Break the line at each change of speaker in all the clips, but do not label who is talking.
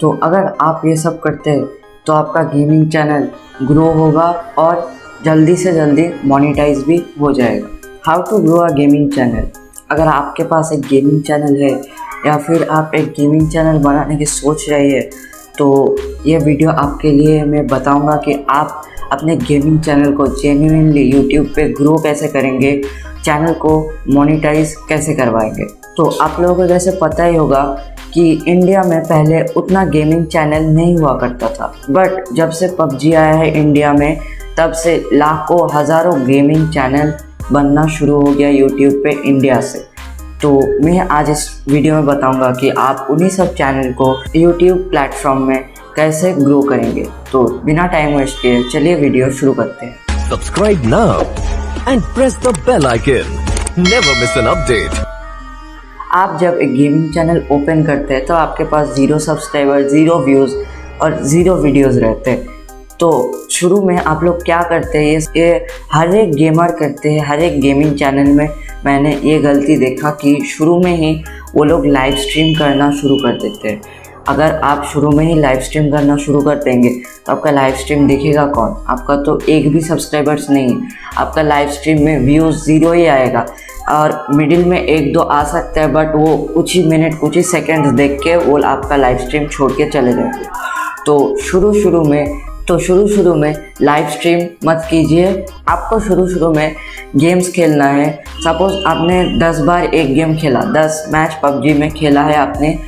तो अगर आप ये सब करते हैं तो आपका गेमिंग चैनल ग्रो होगा और जल्दी से जल्दी मोनिटाइज भी हो जाएगा। How to grow a gaming channel अगर आपके पास एक गेमिंग चैनल है या फिर आप एक गेमिंग चैनल बनाने की सोच रहे हैं तो ये वीडियो आपके लिए मैं बताऊँगा कि आप अपने गेमिंग चैनल को जेन्यूनली यूट्यूब पे ग्रो कैसे करेंगे चैनल को मोनिटाइज कैसे करवाएँगे। तो आप लोगों को जैसे पता ही होगा कि इंडिया में पहले उतना गेमिंग चैनल नहीं हुआ करता था बट जब से पबजी आया है इंडिया में, तब से लाखों, हज़ारों गेमिंग चैनल बनना शुरू हो गया यूट्यूब पे इंडिया से तो मैं आज इस वीडियो में बताऊँगा कि आप उन्हीं सब चैनल को यूट्यूब प्लेटफॉर्म में कैसे ग्रो करेंगे तो बिना टाइम वेस्ट किए चलिए वीडियो शुरू करते हैं
Subscribe now and press the bell icon. Never miss an update.
आप जब एक गेमिंग चैनल ओपन करते हैं तो आपके पास ज़ीरो सब्सक्राइबर ज़ीरो व्यूज़ और ज़ीरो वीडियोज़ रहते हैं। तो शुरू में आप लोग क्या करते हैं, ये हर एक गेमर करते हैं, हर एक गेमिंग चैनल में मैंने ये गलती देखा कि शुरू में ही वो लोग लाइव स्ट्रीम करना शुरू कर देते हैं। अगर आप शुरू में ही लाइव स्ट्रीम करना शुरू कर देंगे तो आपका लाइव स्ट्रीम दिखेगा कौन? आपका तो एक भी सब्सक्राइबर्स नहीं है। आपका लाइव स्ट्रीम में व्यूज़ ज़ीरो ही आएगा। और मिडिल में एक दो आ सकते हैं बट वो कुछ ही मिनट कुछ ही सेकेंड्स देख के वो आपका लाइव स्ट्रीम छोड़ के चले जाएँगे। तो शुरू शुरू में तो शुरू शुरू में लाइव स्ट्रीम मत कीजिए। आपको शुरू शुरू में गेम्स खेलना है। सपोज़ आपने 10 बार एक गेम खेला 10 मैच पबजी में खेला है आपने,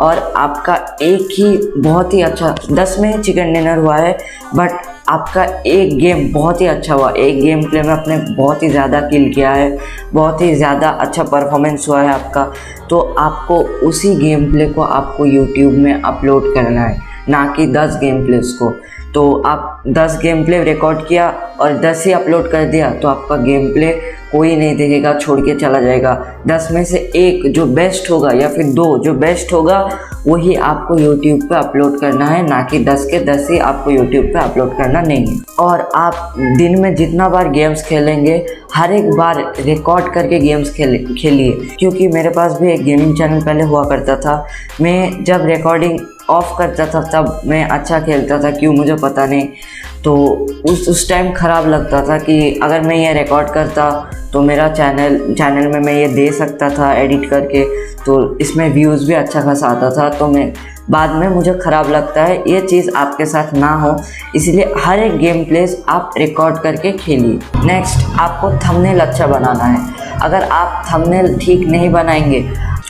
और आपका एक ही बहुत ही अच्छा 10 में चिकन डिनर हुआ है बट आपका एक गेम बहुत ही अच्छा हुआ। एक गेम प्ले में आपने बहुत ही ज़्यादा किल किया है, बहुत ही ज़्यादा अच्छा परफॉर्मेंस हुआ है आपका। तो आपको उसी गेम प्ले को आपको यूट्यूब में अपलोड करना है। ना कि 10 गेम प्लेस को। तो आप 10 गेम प्ले रिकॉर्ड किया और 10 ही अपलोड कर दिया तो आपका गेम प्ले कोई नहीं देखेगा, छोड़ के चला जाएगा। 10 में से एक जो बेस्ट होगा या फिर दो जो बेस्ट होगा, वही आपको यूट्यूब पे अपलोड करना है, ना कि 10 के 10 ही आपको यूट्यूब पे अपलोड करना नहीं है। और आप दिन में जितना बार गेम्स खेलेंगे, हर एक बार रिकॉर्ड करके गेम्स खेल, खेलिए। क्योंकि मेरे पास भी एक गेमिंग चैनल पहले हुआ करता था। मैं जब रिकॉर्डिंग ऑफ़ करता था, तब मैं अच्छा खेलता था, क्यों मुझे पता नहीं। तो उस उस टाइम ख़राब लगता था कि अगर मैं ये रिकॉर्ड करता तो मेरा चैनल चैनल में मैं ये दे सकता था एडिट करके तो इसमें व्यूज़ भी अच्छा खासा आता था। तो मैं, बाद में मुझे ख़राब लगता है, ये चीज़ आपके साथ ना हो। इसलिए हर एक गेम प्लेस आप रिकॉर्ड करके खेलिए। नेक्स्ट आपको थंबनेल अच्छा बनाना है। अगर आप थंबनेल ठीक नहीं बनाएँगे,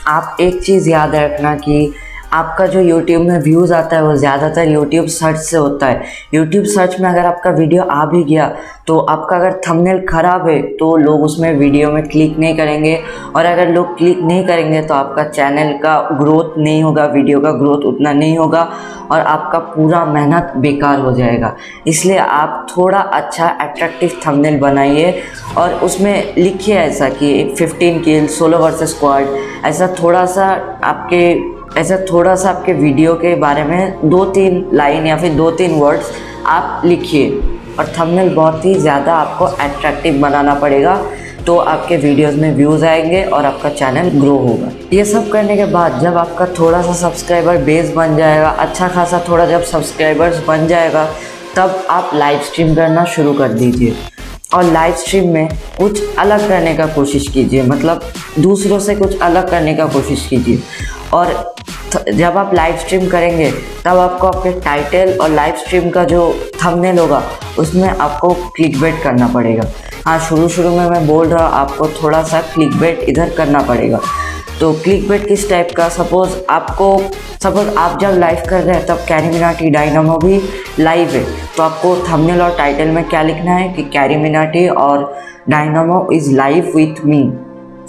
आप एक चीज़ याद रखना कि आपका जो YouTube में व्यूज़ आता है वो ज़्यादातर YouTube सर्च से होता है। YouTube सर्च में अगर आपका वीडियो आ भी गया तो आपका अगर थंबनेल ख़राब है तो लोग उसमें वीडियो में क्लिक नहीं करेंगे। और अगर लोग क्लिक नहीं करेंगे तो आपका चैनल का ग्रोथ नहीं होगा वीडियो का ग्रोथ उतना नहीं होगा और आपका पूरा मेहनत बेकार हो जाएगा। इसलिए आप थोड़ा अच्छा अट्रैक्टिव थंबनेल बनाइए और उसमें लिखिए ऐसा कि 15 किल सोलो वर्सेस स्क्वाड ऐसा थोड़ा सा आपके ऐसा थोड़ा सा आपके वीडियो के बारे में दो तीन लाइन या फिर दो तीन वर्ड्स आप लिखिए। और थंबनेल बहुत ही ज़्यादा आपको अट्रैक्टिव बनाना पड़ेगा। तो आपके वीडियोस में व्यूज़ आएँगे और आपका चैनल ग्रो होगा। ये सब करने के बाद जब आपका थोड़ा सा सब्सक्राइबर बेस बन जाएगा अच्छा खासा थोड़ा जब सब्सक्राइबर्स बन जाएगा, तब आप लाइव स्ट्रीम करना शुरू कर दीजिए। और लाइव स्ट्रीम में कुछ अलग करने का कोशिश कीजिए। मतलब दूसरों से कुछ अलग करने का कोशिश कीजिए। और जब आप लाइव स्ट्रीम करेंगे, तब आपको आपके टाइटल और लाइव स्ट्रीम का जो थंबनेल होगा, उसमें आपको क्लिक बेट करना पड़ेगा। हाँ शुरू शुरू में मैं बोल रहा हूँ, आपको थोड़ा सा क्लिक बेट इधर करना पड़ेगा। तो क्लिक बेट किस टाइप का? सपोज़ आपको सपोज़ आप जब लाइव कर रहे हैं, तब कैरी मिनाटी डायनामो भी लाइव है। तो आपको थंबनेल और टाइटल में क्या लिखना है? कि कैरी मिनाटी और Dynamo is live with me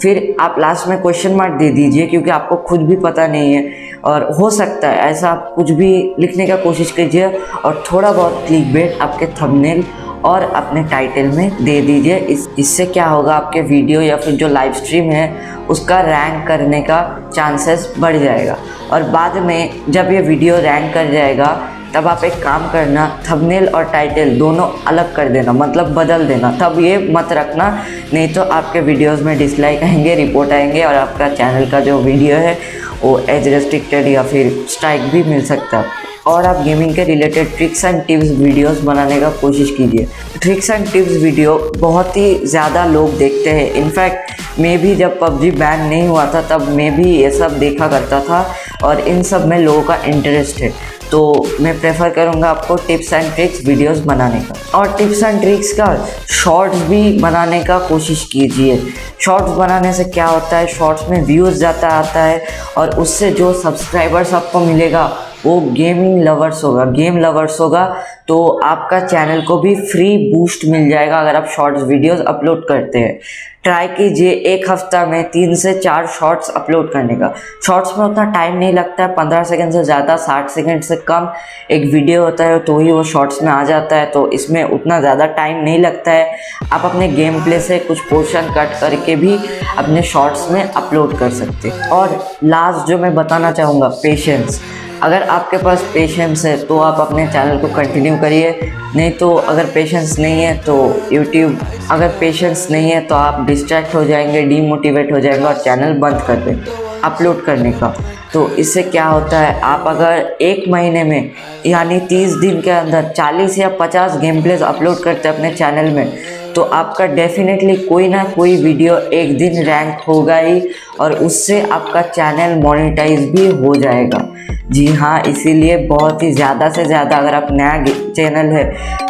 फिर आप लास्ट में क्वेश्चन मार्क दे दीजिए, क्योंकि आपको खुद भी पता नहीं है। और हो सकता है ऐसा आप कुछ भी लिखने का कोशिश कीजिए और थोड़ा बहुत क्लिक बेट आपके थंबनेल और अपने टाइटल में दे दीजिए। इस, इससे क्या होगा, आपके वीडियो या फिर जो लाइव स्ट्रीम है, उसका रैंक करने का चांसेस बढ़ जाएगा। और बाद में जब ये वीडियो रैंक कर जाएगा, तब आप एक काम करना थंबनेल और टाइटल दोनों अलग कर देना मतलब बदल देना। तब ये मत रखना, नहीं तो आपके वीडियोस में डिसलाइक आएँगे रिपोर्ट आएँगे और आपका चैनल का जो वीडियो है वो एज रेस्ट्रिक्टेड या फिर स्ट्राइक भी मिल सकता। है और आप गेमिंग के related tricks and tips videos बनाने का कोशिश कीजिए। ट्रिक्स एंड टिप्स वीडियो बहुत ही ज़्यादा लोग देखते हैं। इनफैक्ट मैं भी जब पबजी बैन नहीं हुआ था, तब मैं भी ये सब देखा करता था और इन सब में लोगों का इंटरेस्ट है। तो मैं प्रेफर करूँगा आपको टिप्स एंड ट्रिक्स वीडियोस बनाने का। और टिप्स एंड ट्रिक्स का शॉर्ट्स भी बनाने का कोशिश कीजिए। शॉर्ट्स बनाने से क्या होता है? शॉर्ट्स में व्यूज़ ज़्यादा आता है और उससे जो सब्सक्राइबर्स आपको मिलेगा वो गेमिंग लवर्स होगा। गेम लवर्स होगा तो आपका चैनल को भी फ्री बूस्ट मिल जाएगा अगर आप शॉर्ट्स वीडियोस अपलोड करते हैं। ट्राई कीजिए एक हफ़्ता में तीन से चार शॉर्ट्स अपलोड करने का। शॉर्ट्स में उतना टाइम नहीं लगता है, पंद्रह सेकंड से ज़्यादा, साठ सेकंड से कम एक वीडियो होता है तो ही वो शॉर्ट्स में आ जाता है। तो इसमें उतना ज़्यादा टाइम नहीं लगता है। आप अपने गेम प्ले से कुछ पोर्शन कट करके भी अपने शॉर्ट्स में अपलोड कर सकते और लास्ट जो मैं बताना चाहूँगा पेशेंस अगर आपके पास पेशेंस है तो आप अपने चैनल को कंटिन्यू करिए। नहीं तो अगर पेशेंस नहीं है तो यूट्यूब अगर पेशेंस नहीं है तो आप डिस्ट्रैक्ट हो जाएँगे डीमोटिवेट हो जाएँगे और चैनल बंद कर देंगे अपलोड करने का। तो इससे क्या होता है, आप अगर एक महीने में, यानी तीस दिन के अंदर चालीस या पचास गेम प्लेज अपलोड करते अपने चैनल में तो आपका डेफिनेटली कोई ना कोई वीडियो एक दिन रैंक होगा ही और उससे आपका चैनल मोनेटाइज भी हो जाएगा। जी हाँ इसीलिए बहुत ही ज़्यादा से ज़्यादा अगर आप नया चैनल है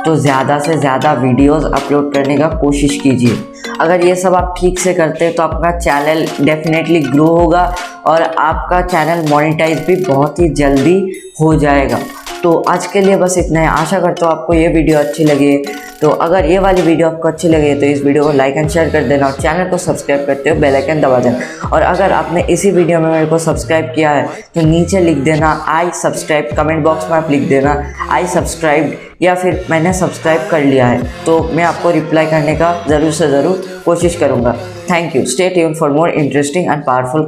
तो ज़्यादा से ज़्यादा वीडियोस अपलोड करने का कोशिश कीजिए। अगर ये सब आप ठीक से करते हैं तो आपका चैनल डेफिनेटली ग्रो होगा और आपका चैनल मोनेटाइज भी बहुत ही जल्दी हो जाएगा। तो आज के लिए बस इतना है। आशा करता हूँ आपको ये वीडियो अच्छी लगी। तो अगर ये वाली वीडियो आपको अच्छी लगे तो इस वीडियो को लाइक एंड शेयर कर देना और चैनल को सब्सक्राइब करते हो बेल आइकन दबा देना। और अगर आपने इसी वीडियो में मेरे को सब्सक्राइब किया है तो नीचे लिख देना आई सब्सक्राइब कमेंट बॉक्स में आप लिख देना आई सब्सक्राइब या फिर, मैंने सब्सक्राइब कर लिया है। तो मैं आपको रिप्लाई करने का ज़रूर से ज़रूर कोशिश करूँगा। Thank you stay tune for more interesting and powerful